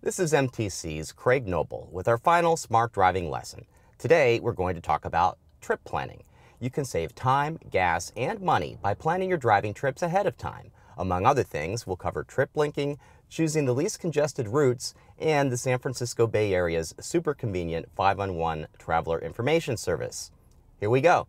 This is MTC's Craig Noble with our final smart driving lesson. Today, we're going to talk about trip planning. You can save time, gas, and money by planning your driving trips ahead of time. Among other things, we'll cover trip linking, choosing the least congested routes, and the San Francisco Bay Area's super convenient 511 traveler information service. Here we go.